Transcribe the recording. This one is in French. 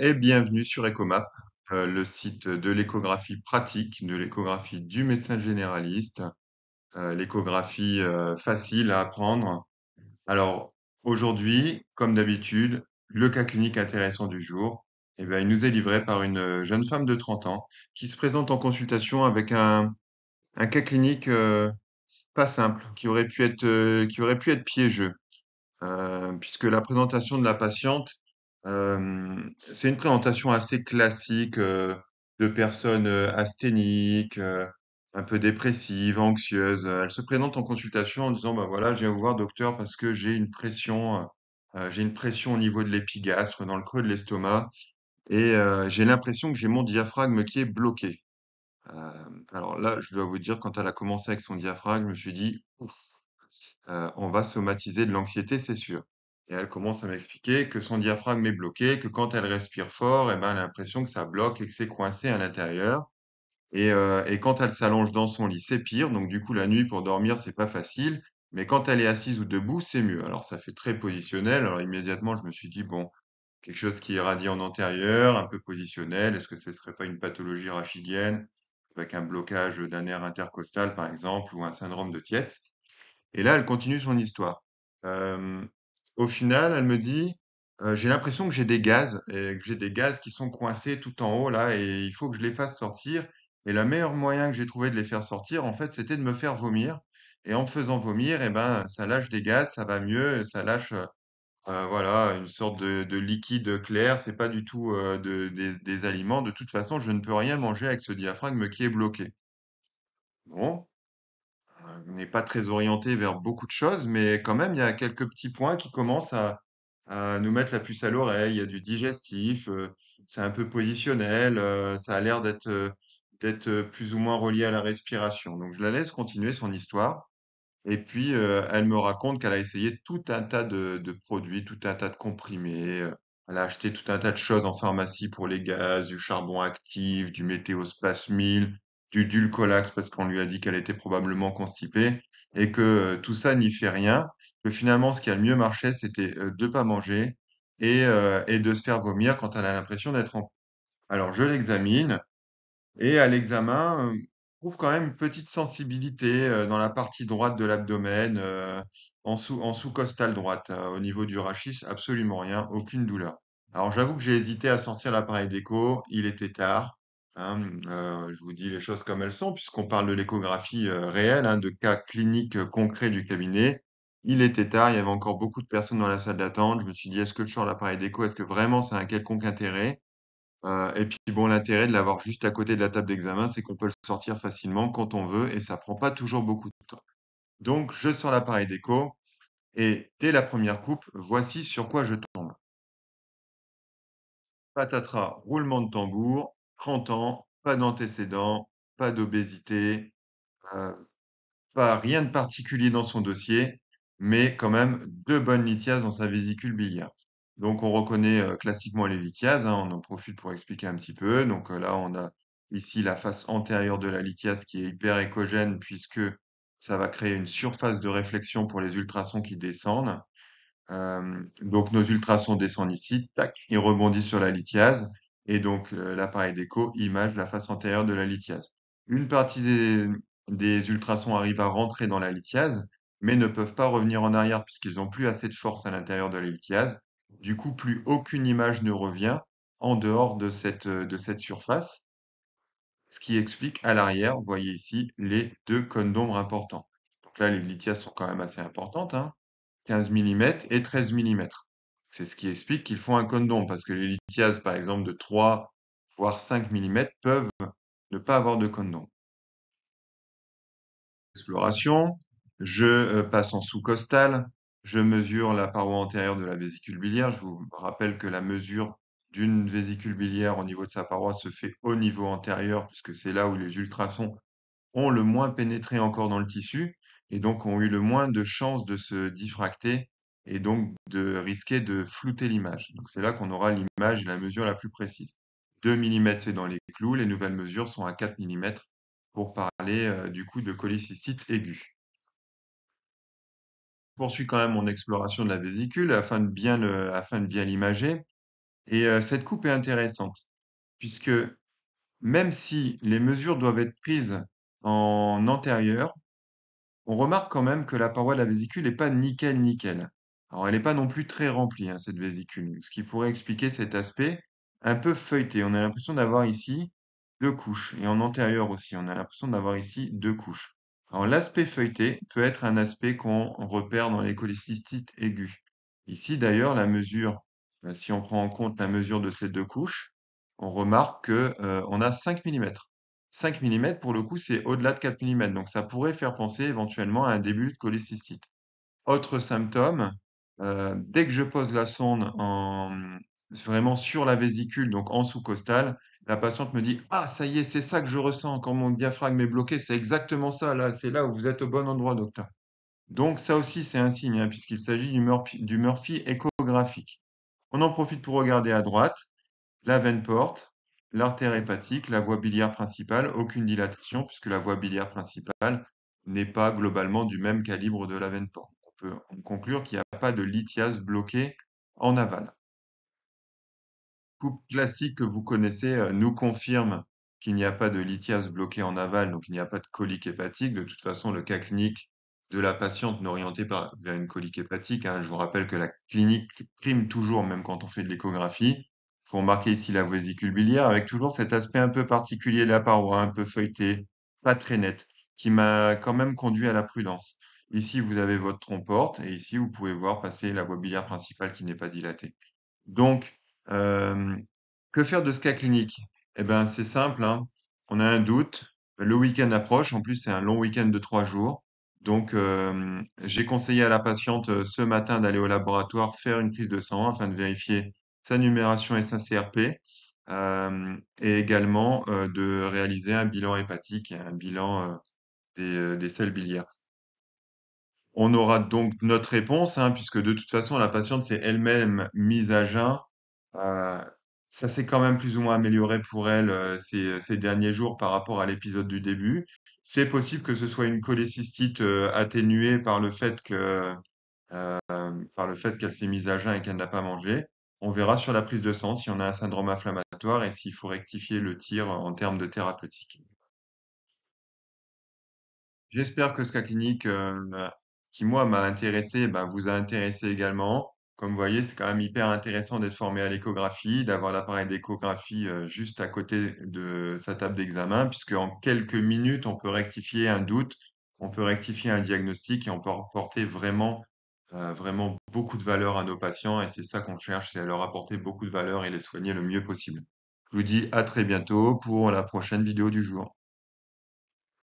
Et bienvenue sur EcoMap, euh, le site de l'échographie pratique, de l'échographie du médecin généraliste, euh, l'échographie euh, facile à apprendre. Alors aujourd'hui, comme d'habitude, le cas clinique intéressant du jour, eh bien, il nous est livré par une euh, jeune femme de 30 ans qui se présente en consultation avec un, un cas clinique pas simple, qui aurait pu être, qui aurait pu être piégeux, puisque la présentation de la patiente c'est une présentation assez classique euh, de personnes euh, asthéniques, euh, un peu dépressives, anxieuses. Elle se présente en consultation en disant, bah voilà, je viens vous voir docteur parce que j'ai une pression, j'ai une pression au niveau de l'épigastre, dans le creux de l'estomac, et euh, j'ai l'impression que j'ai mon diaphragme qui est bloqué. Alors là, je dois vous dire, quand elle a commencé avec son diaphragme, je me suis dit, ouf, on va somatiser de l'anxiété, c'est sûr. Et elle commence à m'expliquer que son diaphragme est bloqué, que quand elle respire fort, eh ben, elle a l'impression que ça bloque et que c'est coincé à l'intérieur. Et, euh, et quand elle s'allonge dans son lit, c'est pire. Donc du coup, la nuit pour dormir, c'est pas facile. Mais quand elle est assise ou debout, c'est mieux. Alors ça fait très positionnel. Alors immédiatement, je me suis dit, bon, quelque chose qui irradie en antérieur, un peu positionnel. Est-ce que ce serait pas une pathologie rachidienne avec un blocage d'un nerf intercostal, par exemple, ou un syndrome de Tietz? Et là, elle continue son histoire. Euh, au final, elle me dit, j'ai l'impression que j'ai des gaz, et que j'ai des gaz qui sont coincés tout en haut là, et il faut que je les fasse sortir. Et le meilleur moyen que j'ai trouvé de les faire sortir, en fait, c'était de me faire vomir. Et en me faisant vomir, eh ben, ça lâche des gaz, ça va mieux, ça lâche, euh, voilà, une sorte de, de liquide clair. C'est pas du tout de- des, des aliments. De toute façon, je ne peux rien manger avec ce diaphragme qui est bloqué. Bon. N'est pas très orienté vers beaucoup de choses, mais quand même, il y a quelques petits points qui commencent à, à nous mettre la puce à l'oreille. Il y a du digestif, euh, c'est un peu positionnel, euh, ça a l'air d'être euh, euh, plus ou moins relié à la respiration. Donc, je la laisse continuer son histoire. Et puis, euh, elle me raconte qu'elle a essayé tout un tas de, de produits, tout un tas de comprimés. Elle a acheté tout un tas de choses en pharmacie pour les gaz, du charbon actif, du météospasmil, du Dulcolax parce qu'on lui a dit qu'elle était probablement constipée et que euh, tout ça n'y fait rien. Que finalement, ce qui a le mieux marché, c'était euh, de pas manger et, euh, et de se faire vomir quand elle a l'impression d'être en... Alors, je l'examine. Et à l'examen, euh, on trouve quand même une petite sensibilité euh, dans la partie droite de l'abdomen, euh, en sous, en sous-costale droite, euh, au niveau du rachis, absolument rien, aucune douleur. Alors j'avoue que j'ai hésité à sortir l'appareil d'écho, il était tard. Hein, euh, je vous dis les choses comme elles sont, puisqu'on parle de l'échographie euh, réelle, hein, de cas cliniques euh, concrets du cabinet. Il était tard, il y avait encore beaucoup de personnes dans la salle d'attente. Je me suis dit, est-ce que je sors l'appareil d'écho? Est-ce que vraiment ça a un quelconque intérêt? Et puis bon, l'intérêt de l'avoir juste à côté de la table d'examen, c'est qu'on peut le sortir facilement quand on veut et ça prend pas toujours beaucoup de temps. Donc, je sors l'appareil d'écho et dès la première coupe, voici sur quoi je tombe. Patatras, roulement de tambour, 30 ans, pas d'antécédents, pas d'obésité, euh, pas rien de particulier dans son dossier, mais quand même deux bonnes lithiases dans sa vésicule biliaire. Donc on reconnaît euh, classiquement les lithiases, hein, on en profite pour expliquer un petit peu. Donc euh, là on a ici la face antérieure de la lithiase qui est hyper échogène puisque ça va créer une surface de réflexion pour les ultrasons qui descendent. Donc nos ultrasons descendent ici, tac, ils rebondissent sur la lithiase et donc euh, l'appareil d'écho image la face antérieure de la lithiase. Une partie des, ultrasons arrivent à rentrer dans la lithiase, mais ne peuvent pas revenir en arrière puisqu'ils n'ont plus assez de force à l'intérieur de la lithiase. Du coup, plus aucune image ne revient en dehors de cette, euh, de cette surface, ce qui explique à l'arrière, vous voyez ici, les deux cônes d'ombre importants. Donc là, les lithiases sont quand même assez importantes, hein. 15 mm et 13 mm. C'est ce qui explique qu'ils font un cône d'ombre, parce que les lithiases, par exemple, de 3 voire 5 mm peuvent ne pas avoir de cône d'ombre. Exploration, je euh, passe en sous-costal, je mesure la paroi antérieure de la vésicule biliaire. Je vous rappelle que la mesure d'une vésicule biliaire au niveau de sa paroi se fait au niveau antérieur, puisque c'est là où les ultrasons ont le moins pénétré encore dans le tissu et donc ont eu le moins de chances de se diffracter et donc de risquer de flouter l'image. Donc c'est là qu'on aura l'image et la mesure la plus précise. 2 mm, c'est dans les clous. Les nouvelles mesures sont à 4 mm pour parler euh, du coup de cholécystite aiguë. Je poursuis quand même mon exploration de la vésicule afin de bien le, afin de bien l'imager. Et euh, cette coupe est intéressante, puisque même si les mesures doivent être prises en antérieur, on remarque quand même que la paroi de la vésicule n'est pas nickel nickel. Alors elle n'est pas non plus très remplie, hein, cette vésicule, ce qui pourrait expliquer cet aspect un peu feuilleté. On a l'impression d'avoir ici deux couches, et en antérieur aussi, on a l'impression d'avoir ici deux couches. Alors l'aspect feuilleté peut être un aspect qu'on repère dans les cholécystites aigus. Ici d'ailleurs, la mesure, euh, si on prend en compte la mesure de ces deux couches, on remarque que euh, a 5 mm. 5 mm, pour le coup, c'est au-delà de 4 mm. Donc, ça pourrait faire penser éventuellement à un début de cholécystite. Autre symptôme, euh, dès que je pose la sonde en, vraiment sur la vésicule, donc en sous-costal, la patiente me dit Ah, ça y est, c'est ça que je ressens quand mon diaphragme est bloqué. C'est exactement ça, là. C'est là où vous êtes au bon endroit, docteur. Donc, ça aussi, c'est un signe, hein, puisqu'il s'agit du du Murphy échographique. On en profite pour regarder à droite la veine porte, l'artère hépatique, la voie biliaire principale, aucune dilatation puisque la voie biliaire principale n'est pas globalement du même calibre de la veine porte. Peut conclure qu'il n'y a pas de lithiase bloquée en aval. Coupe classique que vous connaissez euh, nous confirme qu'il n'y a pas de lithiase bloquée en aval, donc il n'y a pas de colique hépatique. De toute façon, le cas clinique de la patiente n'orientée vers une colique hépatique, hein, je vous rappelle que la clinique prime toujours, même quand on fait de l'échographie faut remarquer ici la vésicule biliaire avec toujours cet aspect un peu particulier de la paroi, un peu feuilleté, pas très net, qui m'a quand même conduit à la prudence. Ici, vous avez votre trompe-porte et ici, vous pouvez voir passer la voie biliaire principale qui n'est pas dilatée. Donc, euh, que faire de ce cas clinique? Eh ben, c'est simple. Hein. On a un doute. Le week-end approche. En plus, c'est un long week-end de trois jours. Donc, euh, j'ai conseillé à la patiente euh, ce matin d'aller au laboratoire faire une prise de sang afin de vérifier sa numération et sa CRP, et également de réaliser un bilan hépatique et un bilan des, des selles biliaires. On aura donc notre réponse, hein, puisque de toute façon, la patiente s'est elle-même mise à jeun. ça s'est quand même plus ou moins amélioré pour elle ces, ces, derniers jours par rapport à l'épisode du début. C'est possible que ce soit une cholécystite atténuée par le fait que par le fait qu'elle s'est mise à jeun et qu'elle n'a pas mangé. On verra sur la prise de sang si on a un syndrome inflammatoire et s'il faut rectifier le tir en termes de thérapeutique. J'espère que ce cas clinique euh, qui, moi, m'a intéressé, bah, vous a intéressé également. Comme vous voyez, c'est quand même hyper intéressant d'être formé à l'échographie, d'avoir l'appareil d'échographie euh, juste à côté de sa table d'examen, puisque en quelques minutes, on peut rectifier un doute, on peut rectifier un diagnostic et on peut apporter vraiment euh, vraiment beaucoup de valeur à nos patients et c'est ça qu'on cherche, c'est à leur apporter beaucoup de valeur et les soigner le mieux possible. Je vous dis à très bientôt pour la prochaine vidéo du jour.